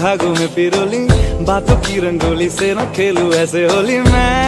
धागों में पिरोली बातों की रंगोली से ना खेलू ऐसे होली मैं।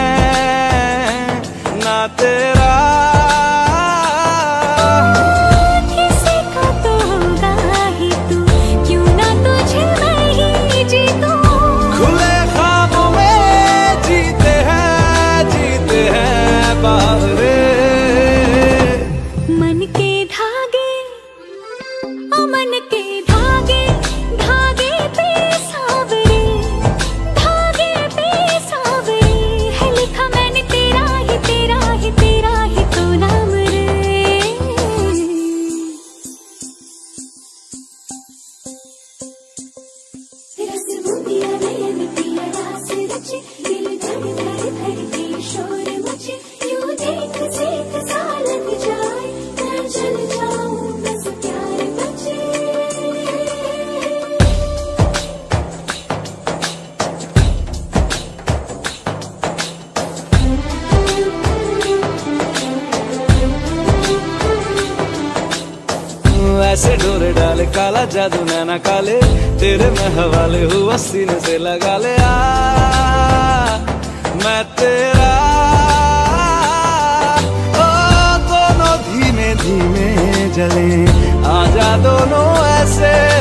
जादू नैना काले, तेरे में हवाले हुआ सीने से लगा ले आ। मैं तेरा, ओ, दोनों धीमे धीमे जले। आजा दोनों ऐसे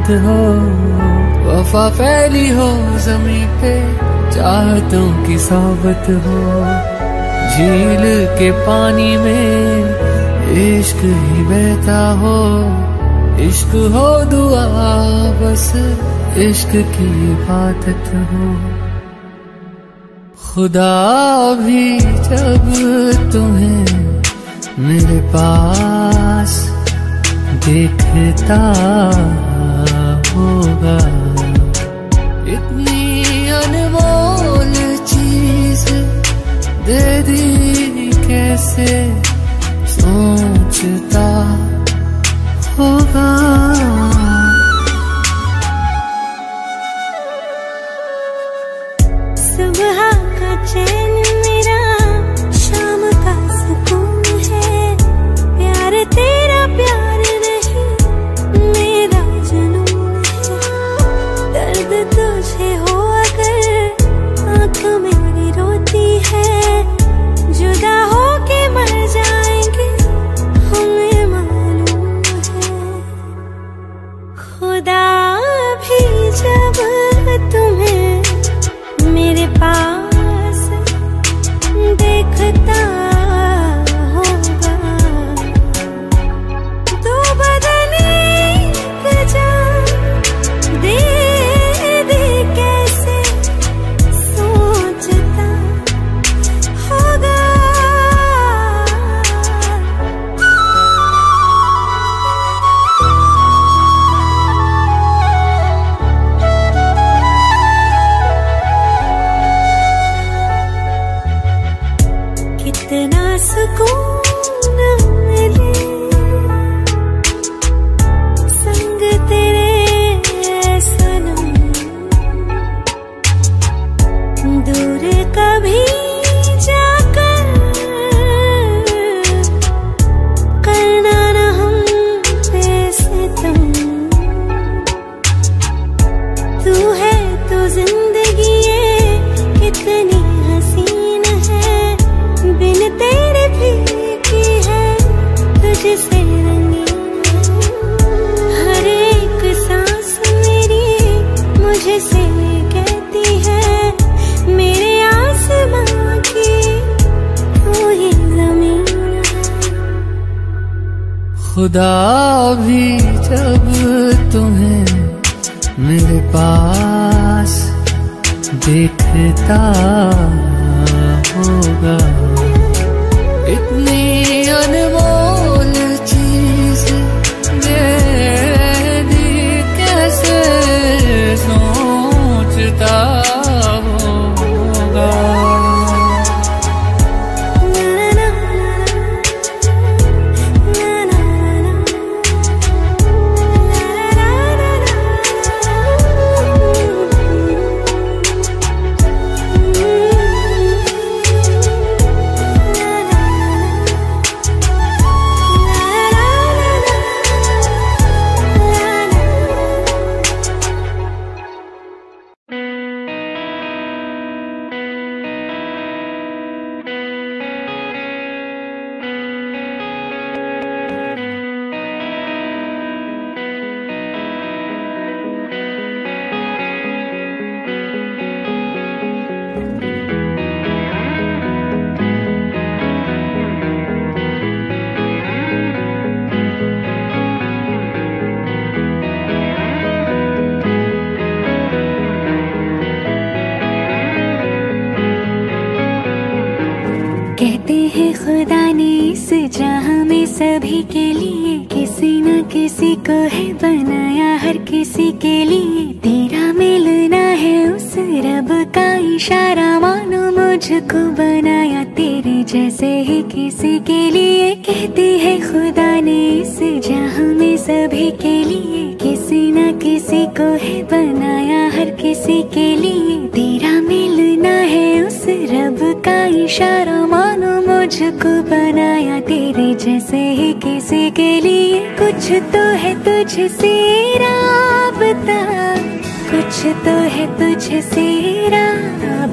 रात हो, वफा फैली हो, ज़मीन पे चाहतों की सोबत हो। झील के पानी में इश्क ही बहता हो, इश्क हो दुआ, बस इश्क की इबादत हो। खुदा भी जब तुम्हें मेरे पास देखता होगा। इतनी अनमोल चीज़ दे दी कैसे? सोचता होगा। cũng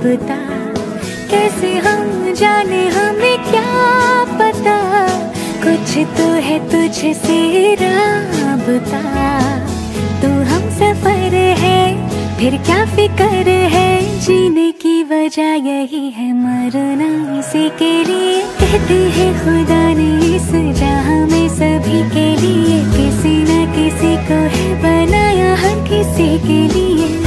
राबता कैसे हम जाने हमें क्या पता? कुछ तो है तुझसे राबता। तू हम सफ़र है, फिर क्या फिकर है? जीने की वजह यही है मरना इसी के लिए। कहते हैं, खुदा ने इस जहाँ में सभी के लिए किसी न किसी को है बनाया हर किसी के लिए।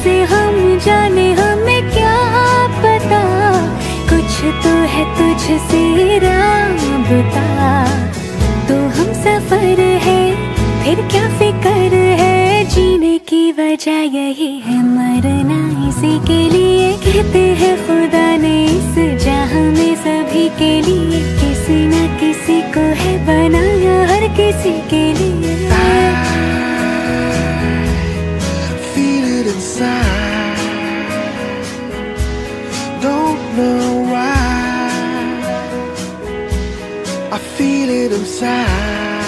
कैसे हम जाने हमें क्या पता? कुछ तो है तुझसे राबता तो हम सफ़र है, फिर क्या फिकर है? जीने की वजह यही है, मरना इसी के लिए। कहते हैं, खुदा ने इस जहाँ में सभी के लिए किसी न किसी को है बनाया हर किसी के लिए। Inside. Don't know why. I feel it inside.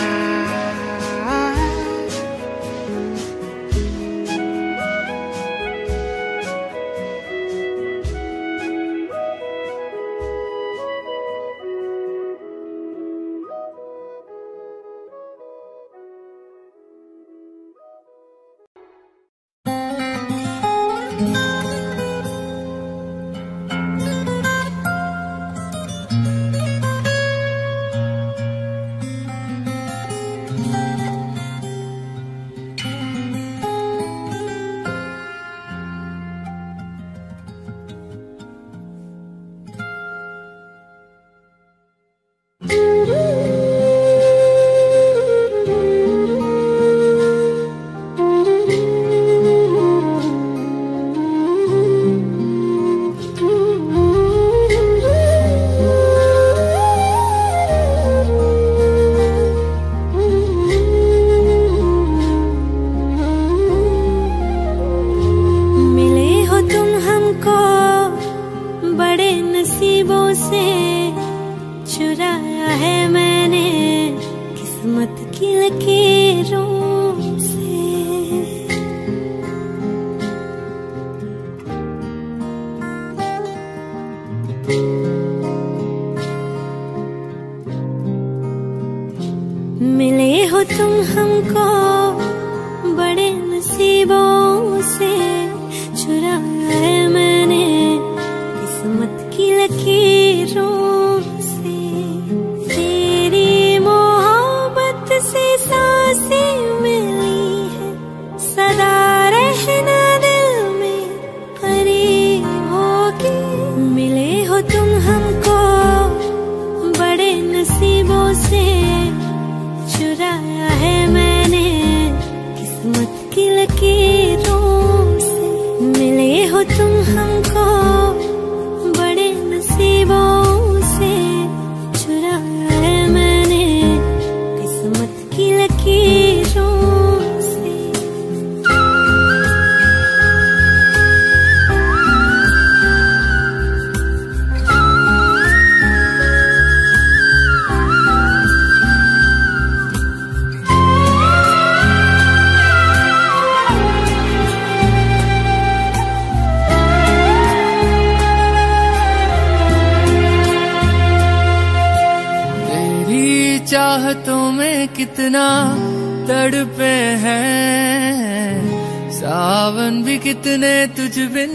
सावन भी कितने तुझ बिन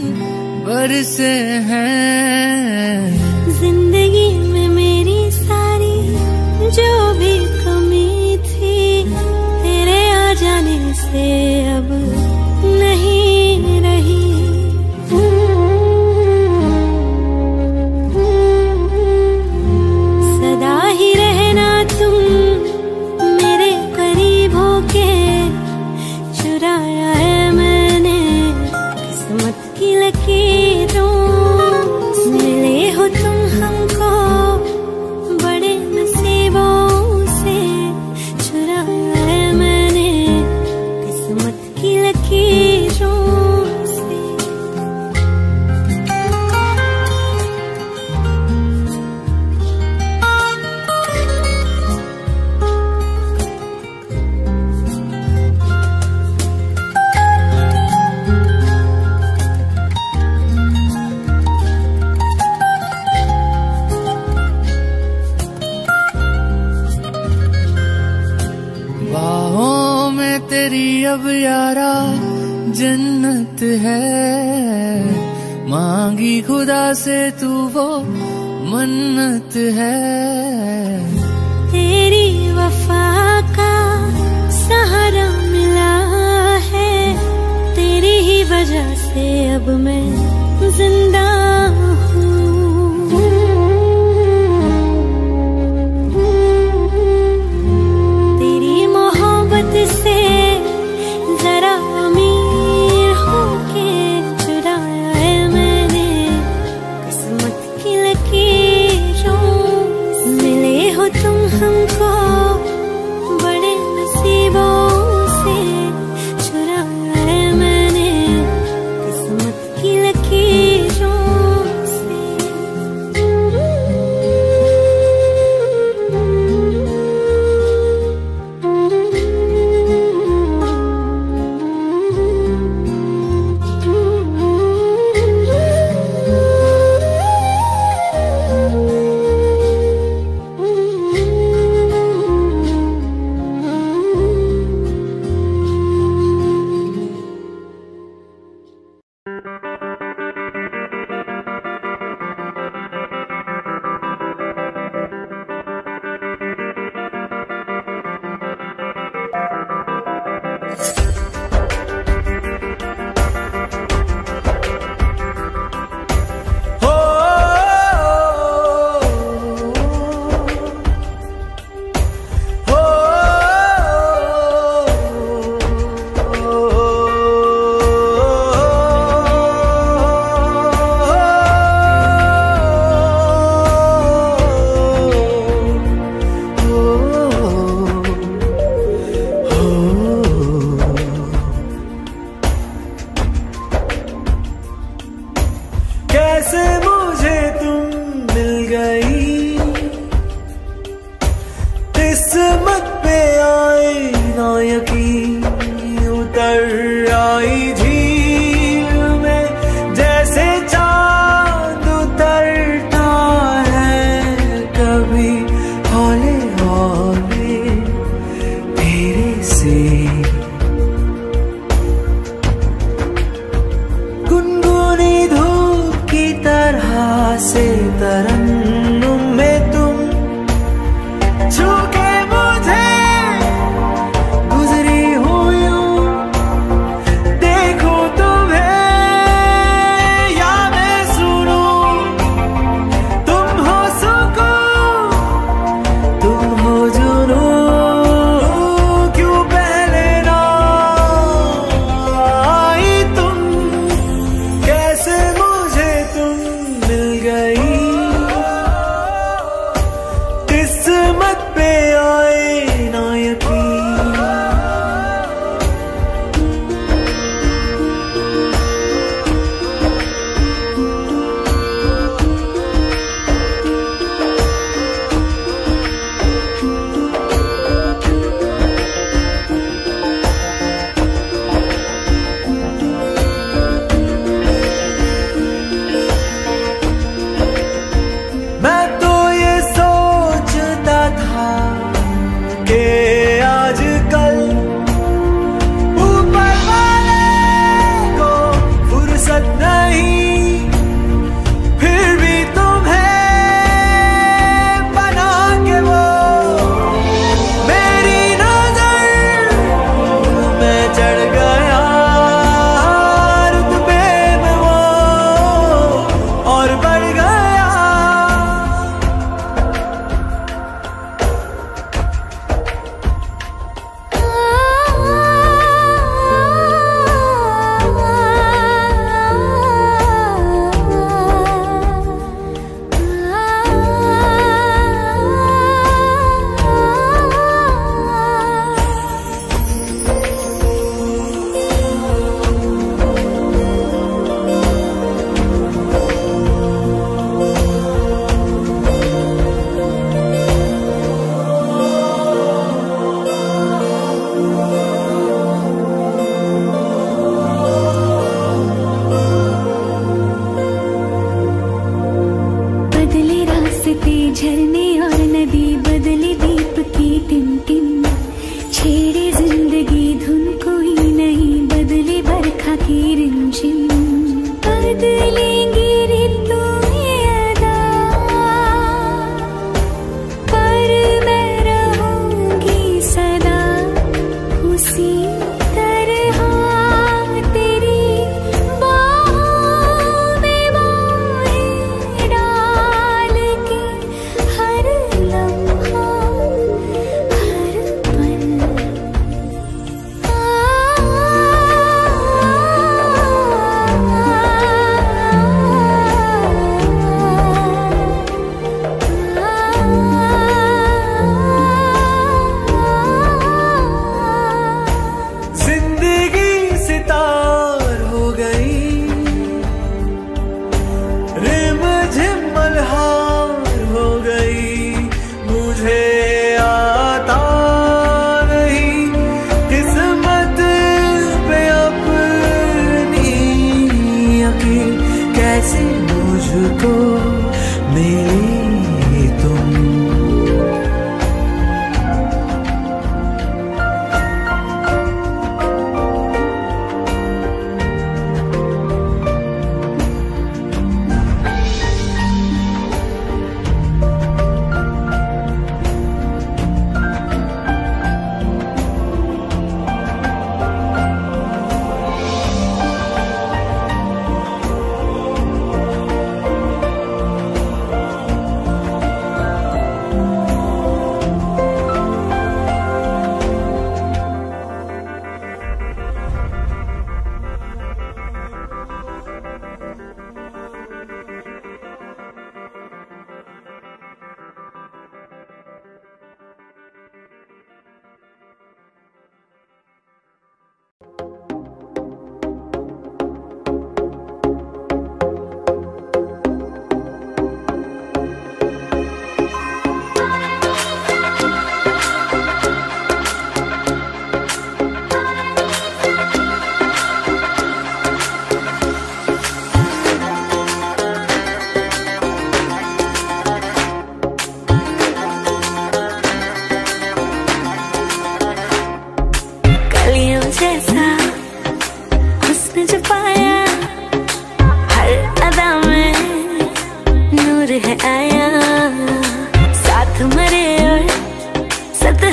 बरसे हैं। ज़िंदगी में मेरी सारी जो भी कमी थी, तेरे आ जाने से अब खुदा से तू वो मन्नत है। तेरी वफा का सहारा मिला है। तेरी ही वजह से अब मैं ज़िंदा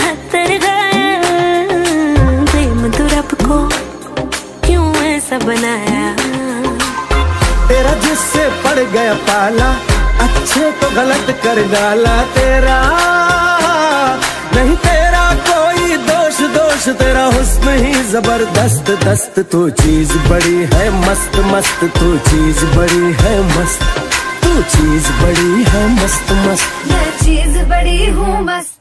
सतहत्तर गाया। प्रेम तो रब को क्यों ऐसा बनाया? तेरा जिससे पड़ गया पाला अच्छे को गलत कर डाला तेरा। नहीं तेरा कोई दोष दोष तेरा हुस्न ही ज़बरदस्त दस्त तू चीज़ बड़ी है मस्त मस्त तू चीज़ बड़ी है मस्त तू चीज़ बड़ी है मस्त मस्त। मैं चीज़ बड़ी हूँ बस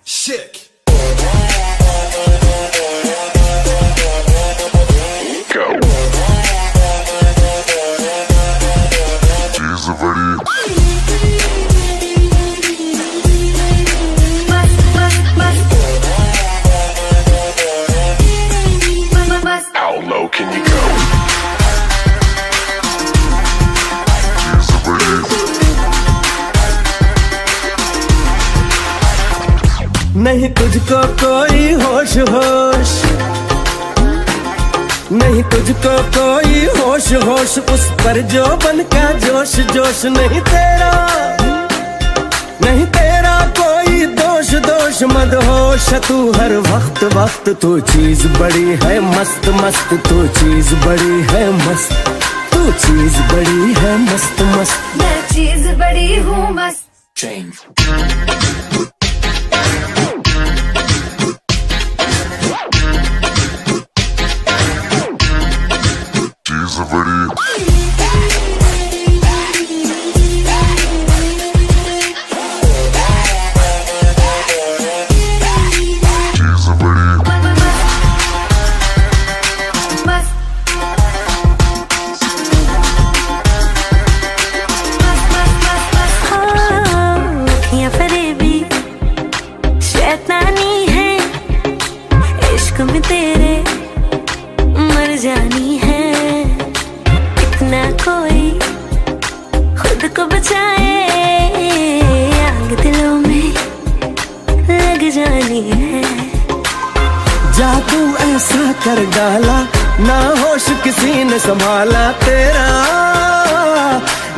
नहीं तुझको कोई होश होश। नहीं तुझको कोई होश होश। उस पर जो बन का जोश जोश नहीं तेरा। नहीं तेरा कोई दोष दोष मद होश। तू हर वक्त वक्त तू चीज़ बड़ी है मस्त मस्त। तू चीज़ बड़ी है मस्त तू चीज़ बड़ी है मस्त मस्त। मैं चीज़ बड़ी हूँ बस बस डाला, ना होश किसी ने संभाला तेरा।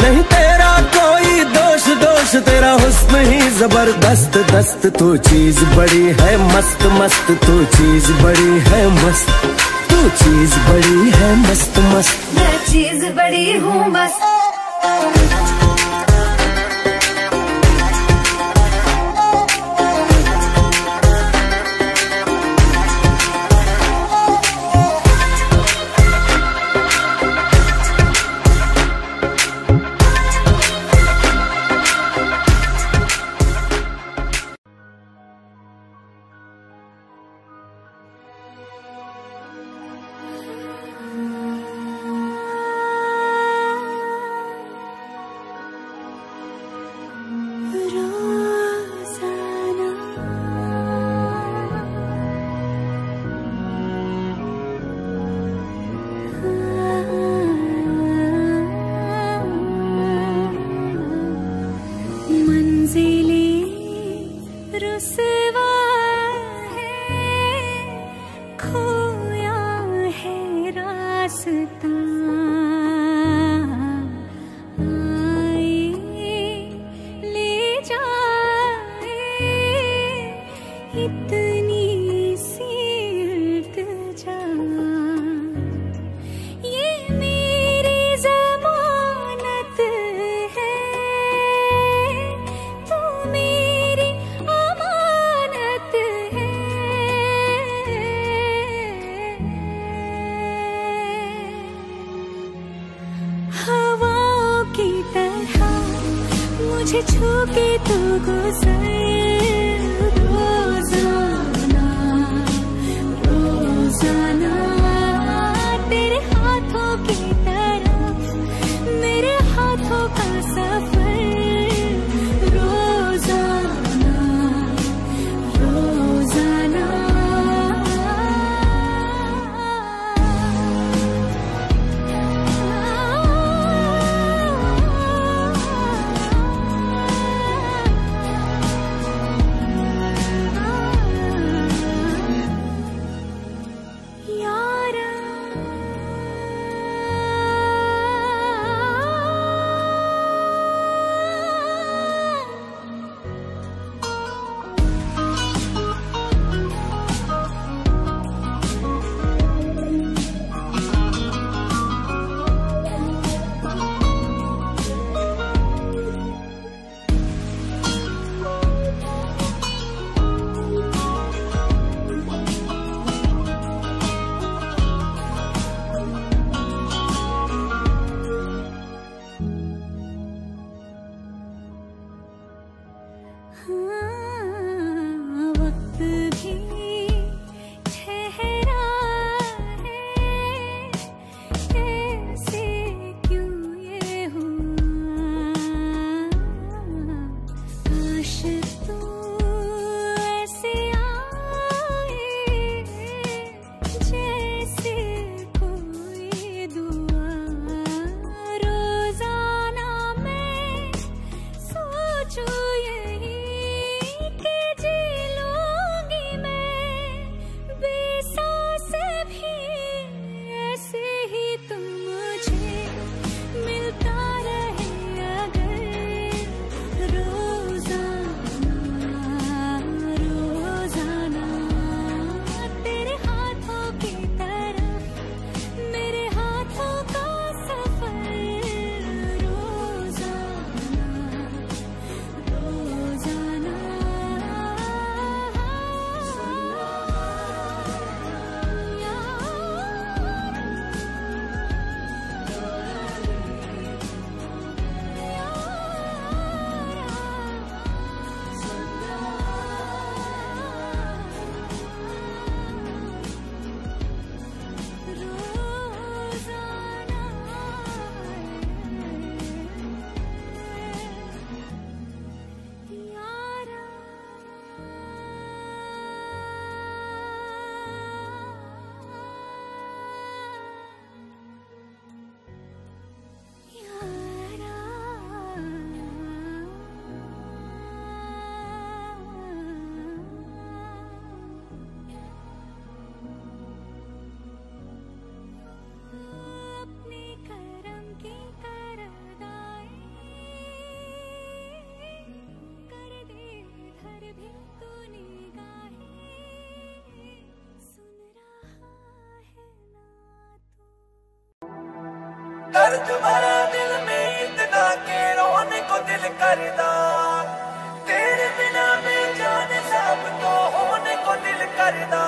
नहीं तेरा कोई दोष दोष तेरा हुस्न ही ज़बरदस्त। दस्त तू चीज़ बड़ी है मस्त मस्त तू चीज़ बड़ी है मस्त। तू चीज़ बड़ी है मस्त मस्त। मैं चीज़ बड़ी हूँ बस कर तुम्हारा दिल में इतना के रोने को दिल करदा। तेरे बिना मैं जान सब तो होने को दिल कर दा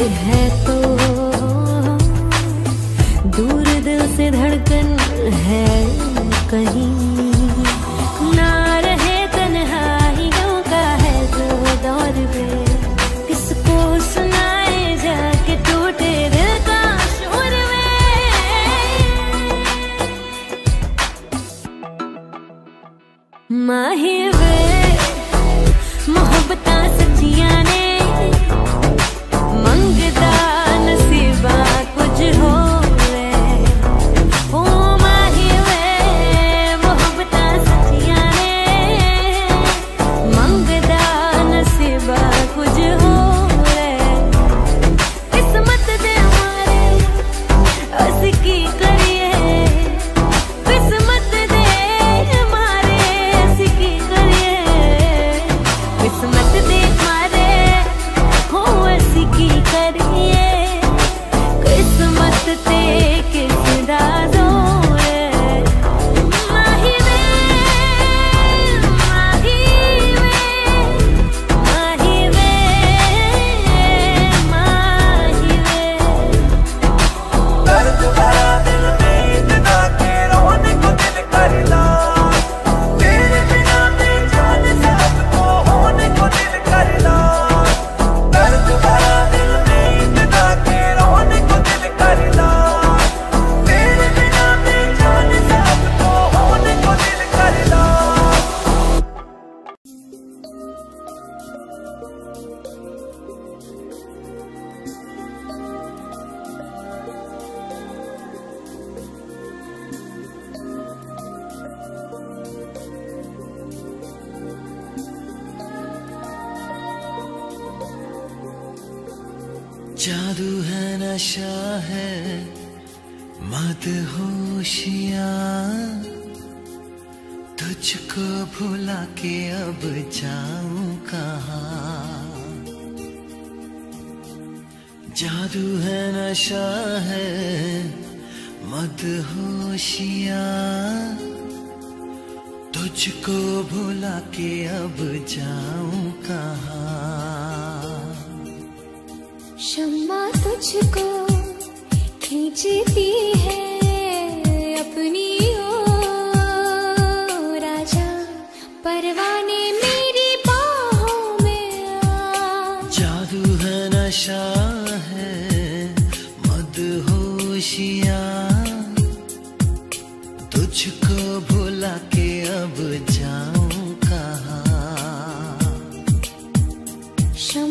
है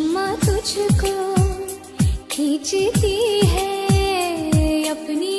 शम्मा तुझको खींचती है अपनी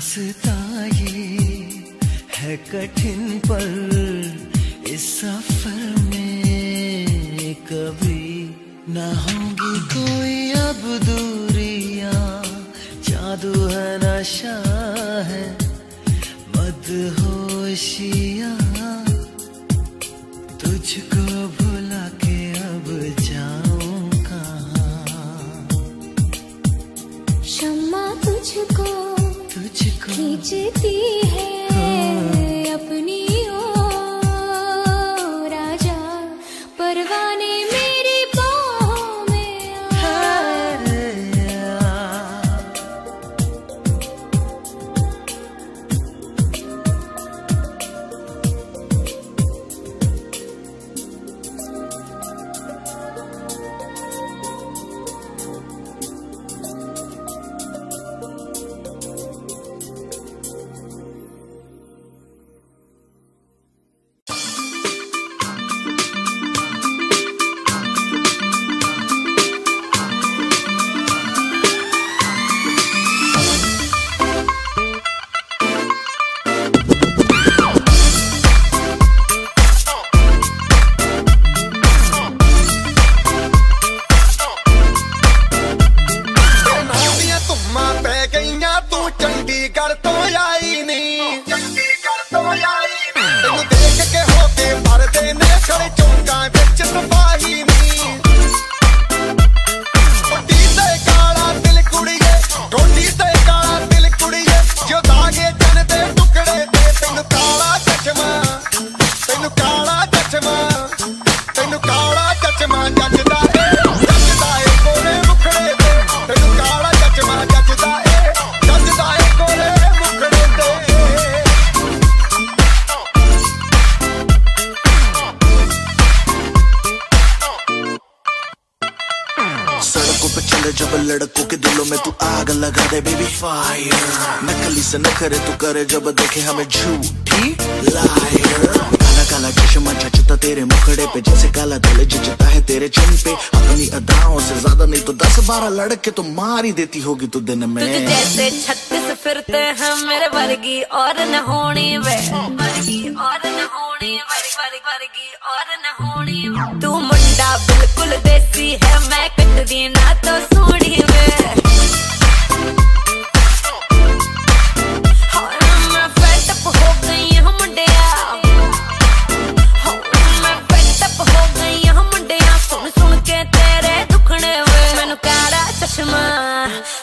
रास्ता ये है कठिन पर इस सफ़र में कभी ना होंगी कोई अब दूरिया। जादू है नशा है मदहोशिया तुझको तुझको दस के तो मार ही देती होगी तू दिन में। जैसे छत्तीस फिरते हैं मेरे वर्गी और न होनी वे।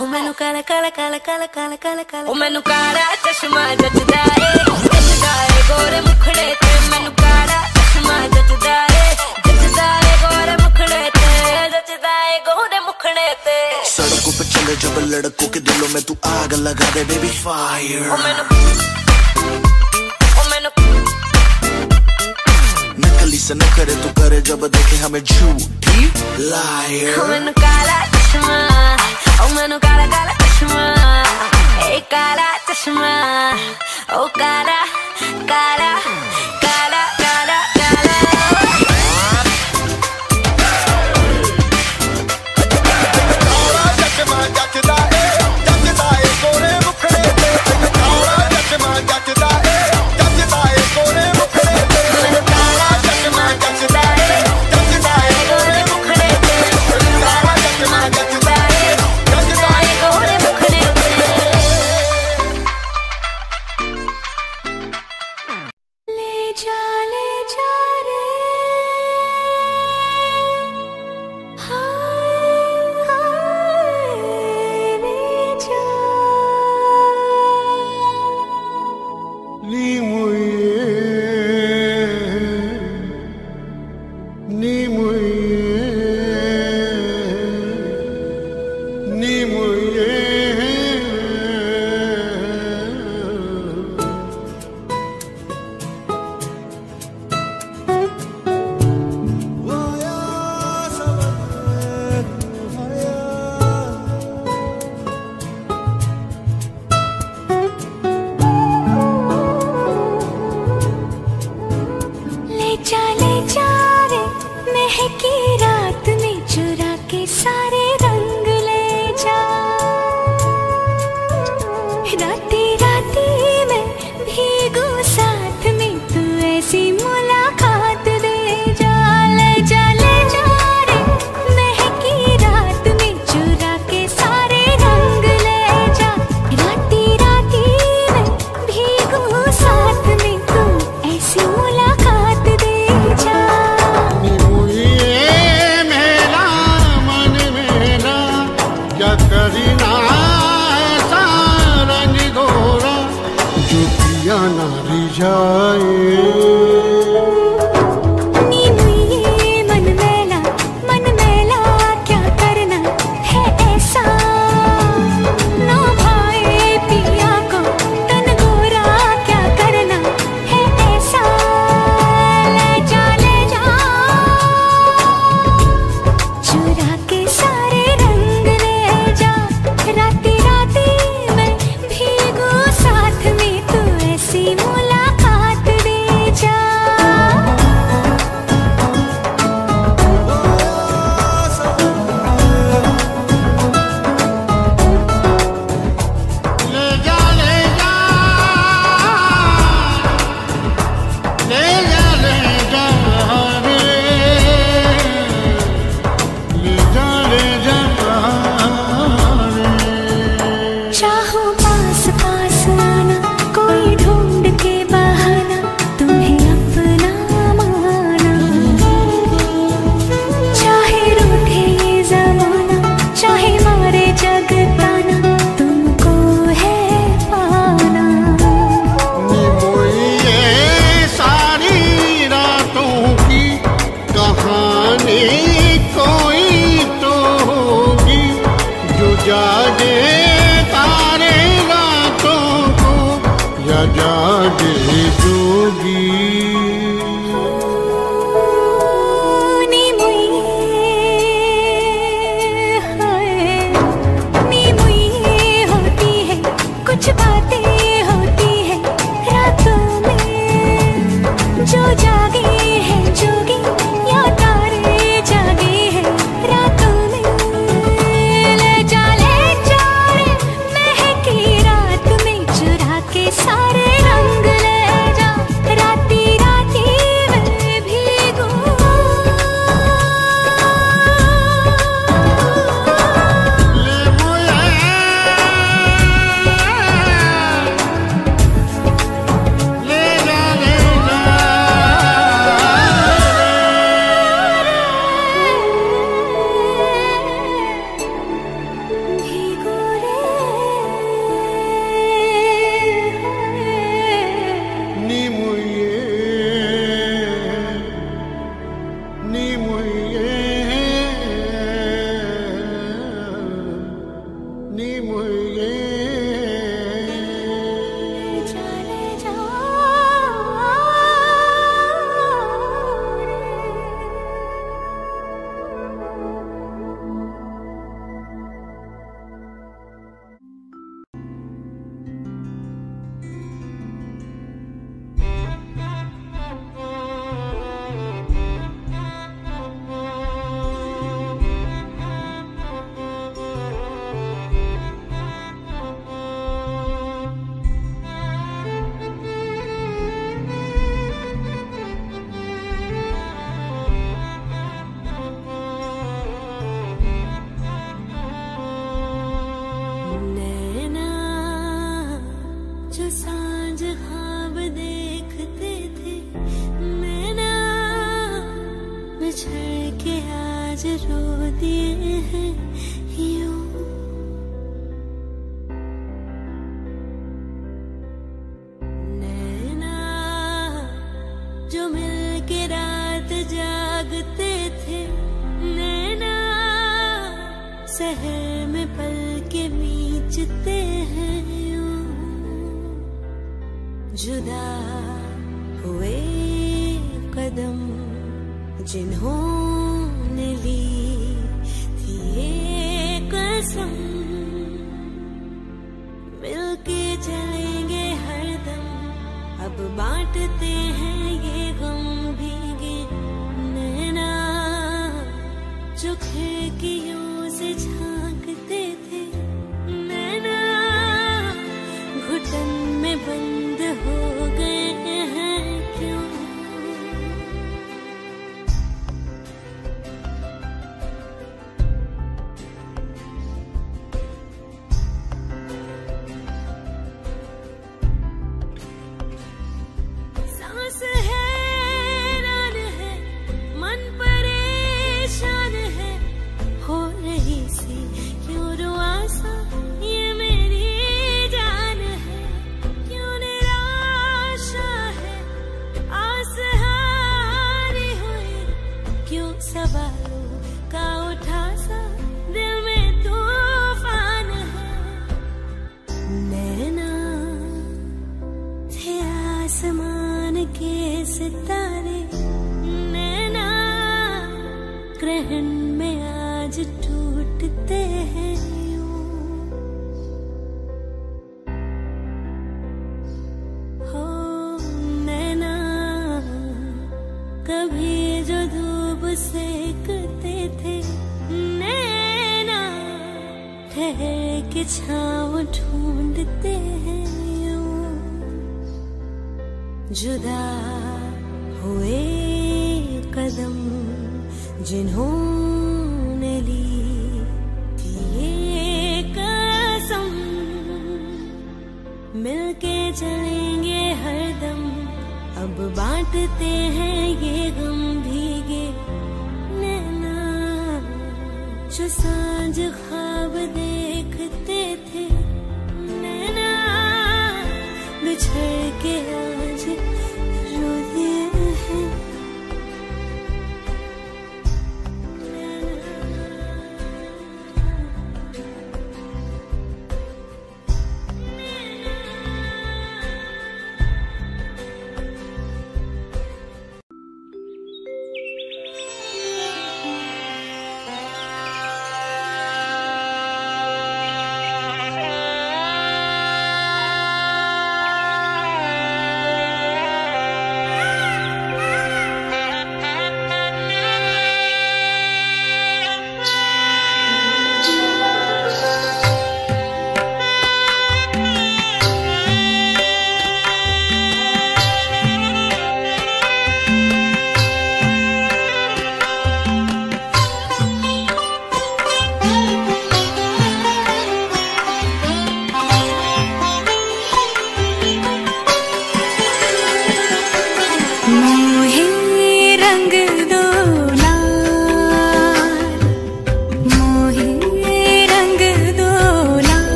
ਉਹ ਮੈਨੂੰ ਕਾਲਾ ਕਾਲਾ ਕਾਲਾ ਕਾਲਾ ਕਾਲਾ ਕਾਲਾ ਕਾਲਾ ਉਹ ਮੈਨੂੰ ਕਾਲਾ ਚਸ਼ਮਾ ਜੱਜਦਾ ਏ ਜੱਜਦਾ ਏ ਗੋਰੇ ਮੁਖੜੇ ਤੇ। ਮੈਨੂੰ ਕਾਲਾ ਚਸ਼ਮਾ ਜੱਜਦਾ ਏ ਜੱਜਦਾ ਏ ਗੋਰੇ ਮੁਖੜੇ ਤੇ। ਜੱਜਦਾ ਏ ਗੋਰੇ ਮੁਖੜੇ ਤੇ। ਸੜਕੋਂ ਪੇ ਚਲੇ ਜਬ ਲੜਕੋ ਕੇ ਦਿਲੋਂ ਮੈਂ ਤੂੰ ਆਗ ਲਗਾ ਦੇ ਬੇਬੀ ਫਾਇਰ ਉਹ ਮੈਨੂੰ से न करे तू करे जब देखे हमें झूठी लायर मैनू काला चश्मा ओ काला काला चश्मा ए काला चश्मा ओ काला काला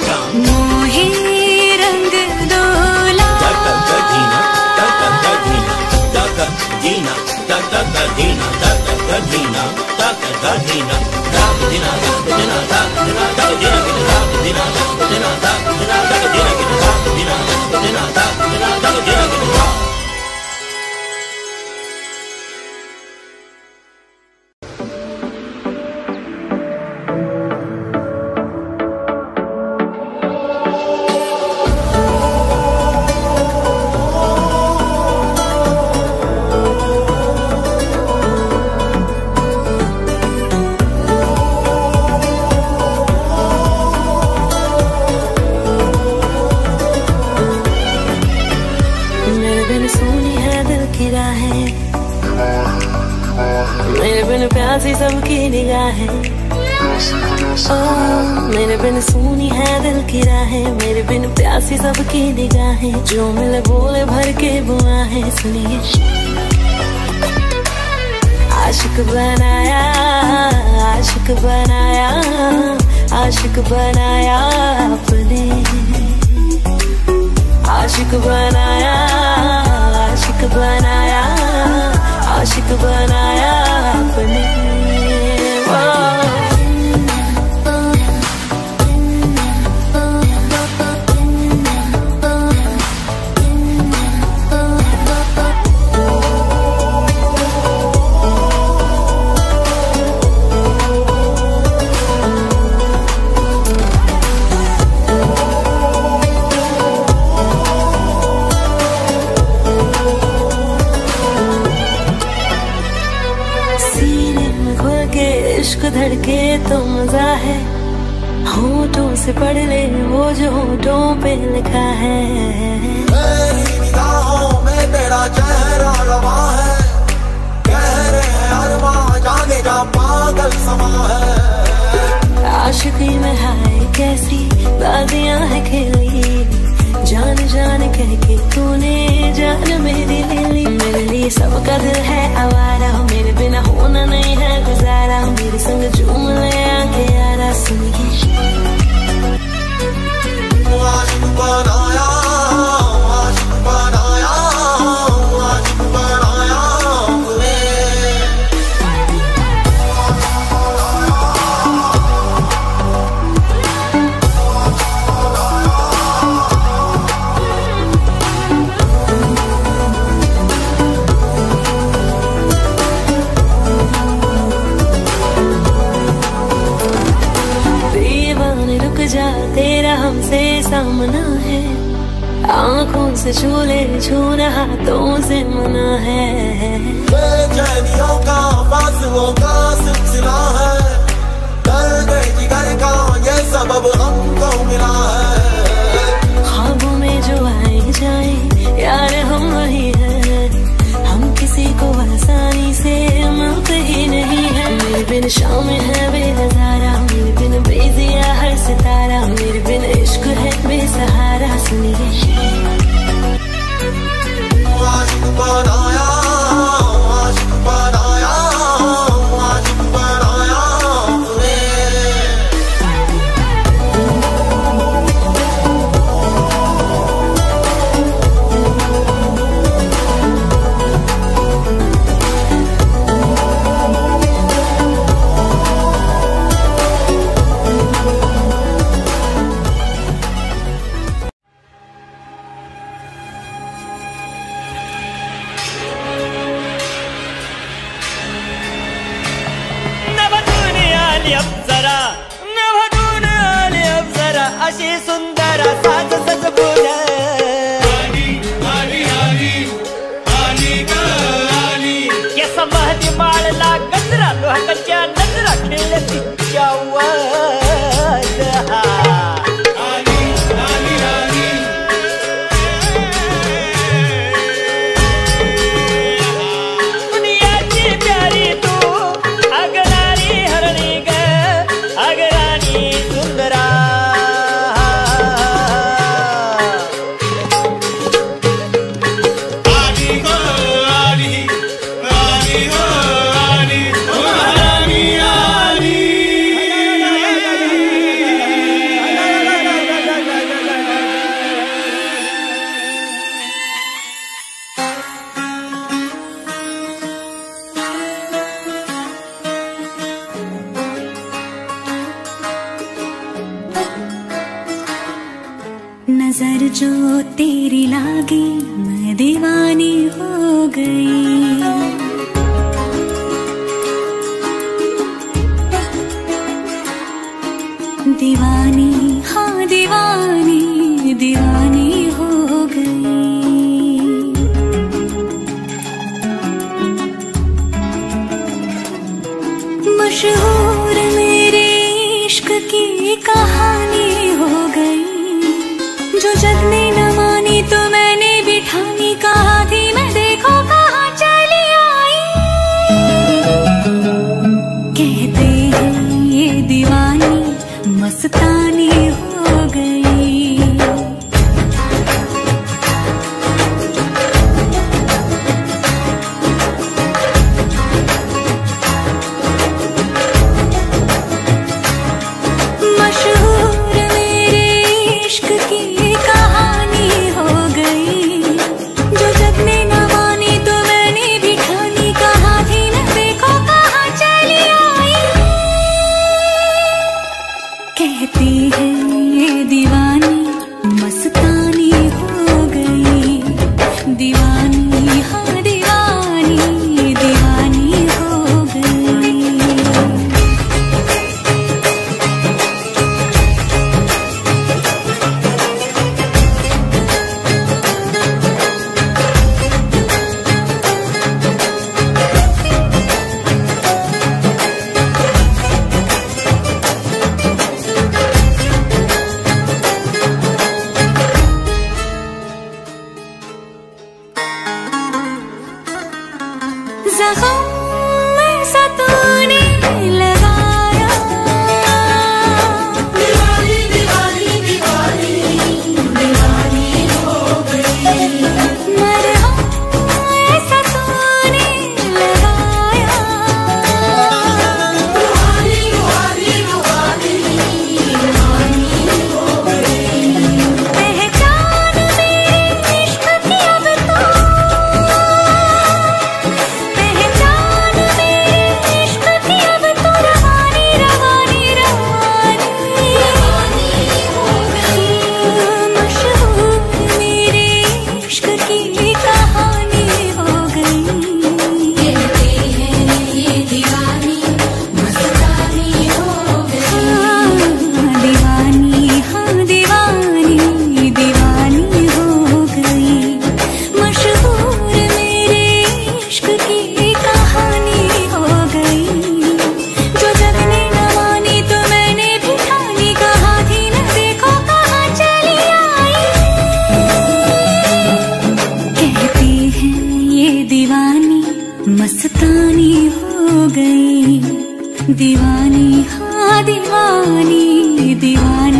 मोहे रंग डोला दधीना दधीना दधीना दधीना दधीना दधीना दधीना दधीना दधीना दधीना दधीना दधीना दधीना जो मिले बोले भर के बुआ है इसलिए आशिक बनाया आशिक बनाया आशिक बनाया अपने। आशिक बनाया आशिक बनाया आशिक बनाया अपने। तो मज़ा है। होठों से पढ़ ले वो जो होठों पे लिखा है। में तेरा चेहरा रवा है जाने का पागल समा है आशिकी में हाय कैसी बाजियाँ है खेली। जान जान कह के तूने जान मेरी ले ली। दीवानी हो गई। दीवानी हाँ दीवानी दीवानी। दीवानी हाँ दीवानी दीवानी।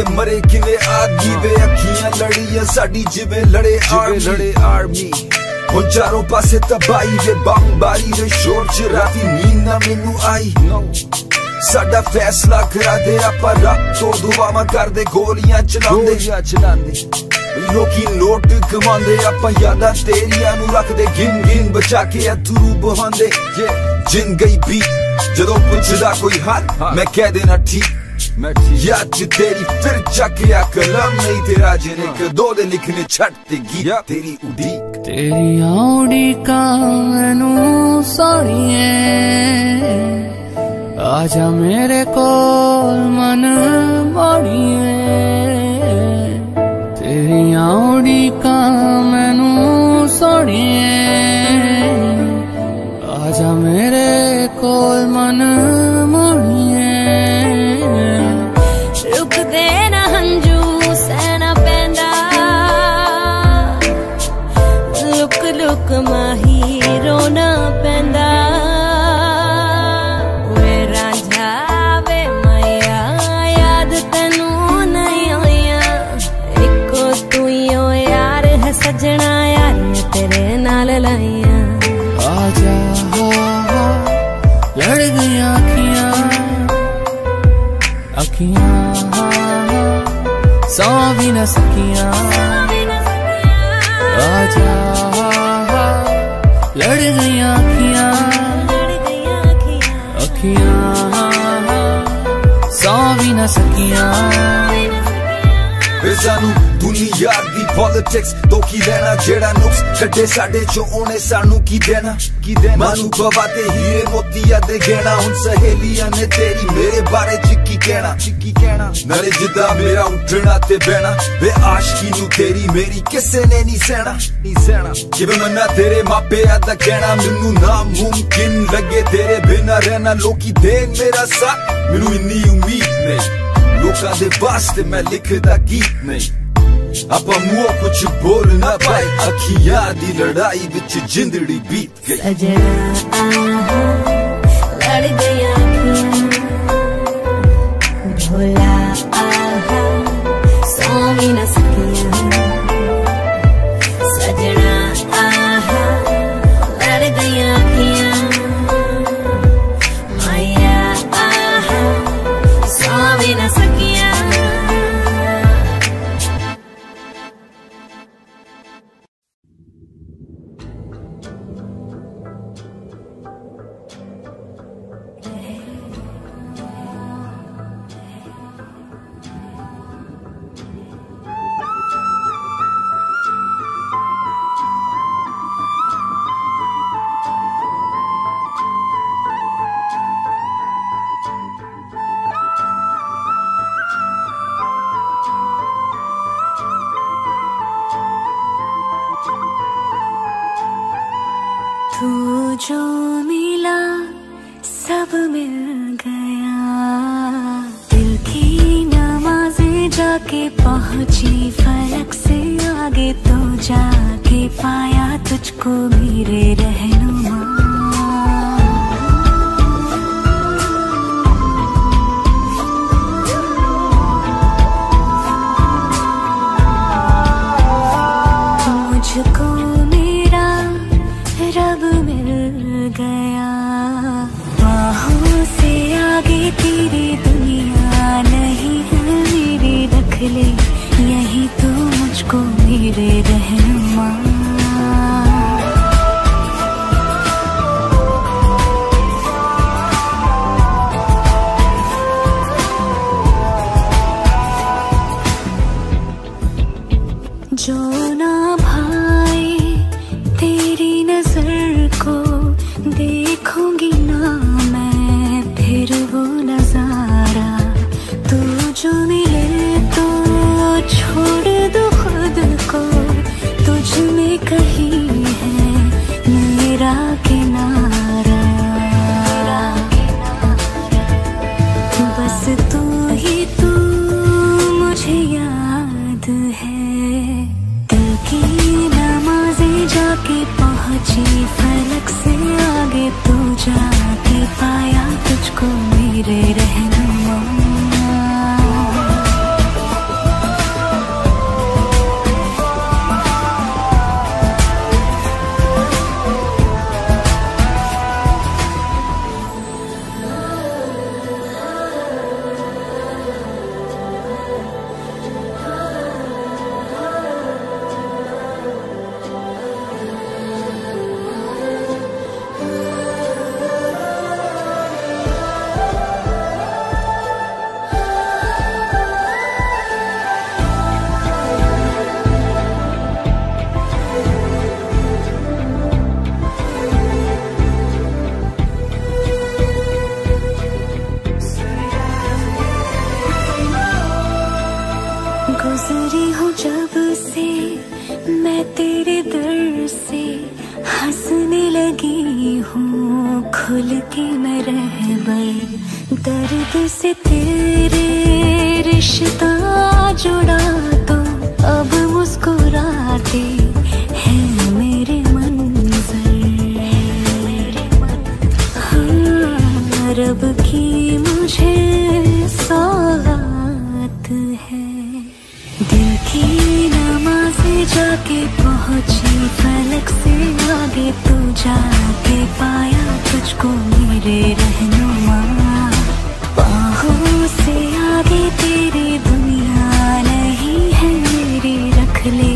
ਅੱਗੇ ਮਰੇ ਕਿਵੇਂ ਆਗੀ ਵੇ ਅੱਖੀਆਂ ਲੜੀਆਂ ਸਾਡੀ ਜਿਵੇਂ ਲੜੇ ਆਰਮੀ ਲੜੇ ਆਰਮੀ ਹੁਣ ਚਾਰੋਂ ਪਾਸੇ ਤਬਾਈ ਵੇ ਬੰਬਾਰੀ ਵੇ ਸ਼ੋਰ ਚ ਰਾਤੀ ਨੀਂਦ ਨਾ ਮੈਨੂੰ ਆਈ। ਸਾਡਾ ਫੈਸਲਾ ਕਰਾ ਦੇ ਆਪਾਂ ਰੱਬ ਤੋਂ ਦੁਆਵਾਂ ਕਰਦੇ ਗੋਲੀਆਂ ਚਲਾਉਂਦੇ। ਗੋਲੀਆਂ ਚਲਾਉਂਦੇ। ਲੋਕੀ ਨੋਟ ਕਮਾਉਂਦੇ ਆਪਾਂ ਯਾਦਾਂ ਤੇਰੀਆਂ ਨੂੰ ਰੱਖਦੇ ਗਿਣ ਗਿਣ ਬਚਾ ਕੇ ਅਥਰੂ ਬਹਾਉਂਦੇ। ਜਿੰਨ ਗਈ ਵੀ ਜਦੋਂ ਪੁੱਛਦਾ ਕੋਈ ਹੱਲ ਮੈਂ ਕਹਿ ਦੇਣਾ ਠੀਕ। ਯਾਦ ਚ ਤੇਰੀ ਫਿਰ ਚੱਕਿਆ ਕਲਮ ਨਹੀਂ ਤੇਰਾ ਜਿਹਨੇ ਕਦੋਂ ਦੇ ਲਿਖਨੇ ਛੱਡ ਤੇ ਗੀਤ ਤੇਰੀ ਉਡੀਕ ਤੇਰੀਆਂ ਉਡੀਕਾਂ ਮੈਨੂੰ ਸੋਣੀਏ ਆਜਾ ਮੇਰੇ ਕੋਲ ਮਨ ਮੋੜੀਏ ਤੇਰੀਆਂ ਉਡੀਕਾਂ ਮੈਨੂੰ ਸੋਣੀਏ ਆਜਾ ਮੇਰੇ ਕੋਲ ਮਨ न सकिया। आजा लड़ गई अखिया अखिया सौ भी न सकिया। सानू ਪੋਲਿਟਿਕਸ ਤੋਂ ਕੀ ਲੈਣਾ ਜਿਹੜਾ ਨੁਕਸ ਕੱਢੇ ਸਾਡੇ ਚੋਂ ਉਹਨੇ ਸਾਨੂੰ ਕੀ ਦੇਣਾ? ਕੀ ਦੇਣਾ? ਮਾਨੂੰ ਪਵਾ ਤੇ ਹੀਰੇ ਮੋਤੀਆਂ ਦੇ ਗਹਿਣਾ। ਹੁਣ ਸਹੇਲੀਆਂ ਨੇ ਤੇਰੀ ਮੇਰੇ ਬਾਰੇ ਚ ਕੀ ਕਹਿਣਾ। ਚ ਕੀ ਕਹਿਣਾ। ਨਾਲੇ ਜਿੱਦਾਂ ਮੇਰਾ ਉੱਠਣਾ ਤੇ ਬਹਿਣਾ ਵੇ ਆਸ਼ਕੀ ਨੂੰ ਤੇਰੀ ਮੇਰੀ ਕਿਸੇ ਨੇ ਨਹੀਂ ਸਹਿਣਾ। ਨਹੀਂ ਸਹਿਣਾ। ਕਿਵੇਂ ਮੰਨਾ ਤੇਰੇ ਮਾਪਿਆਂ ਦਾ ਕਹਿਣਾ ਮੈਨੂੰ ਨਾ ਮੁਮਕਿਨ ਲੱਗੇ ਤੇਰੇ ਬਿਨਾ ਰਹਿਣਾ। ਲੋਕੀ ਦੇਣ ਮੇਰਾ ਸਾਥ ਮੈਨੂੰ ਇੰਨੀ ਉਮੀਦ ਨਹੀਂ। ਲੋਕਾਂ ਦੇ ਵਾਸਤੇ ਮੈਂ ਲਿਖਦਾ ਗੀਤ ਨਹੀਂ। ਆਪਾਂ ਮੂੰਹ ਕੁਝ ਬੋਲ ਨਾ ਪਾਈ ਅੱਖੀਆਂ ਦੀ ਲੜਾਈ ਵਿੱਚ ਜਿੰਦੜੀ ਬੀਤ ਗਈ ਸਜਣਾ ਆਹ ਲੜ ਗਈਆਂ ਅੱਖੀਆਂ ਭੋਲਾ ਆਹ ਸੌਂ ਵੀ ਨਾ ਸਕੀ से तेरे रिश्ता जुड़ा तो अब मुस्कुराते हैं मेरे मंजर। हाँ, रब की मुझे सौगात है। दिल की नमाज़ जाके पहुँची फलक से आगे तू जाके पाया तुझको मेरे रहनुमा। से आगे तेरी दुनिया नहीं है मेरी रख ले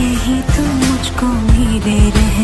यही तो मुझको मेरे रहनुमा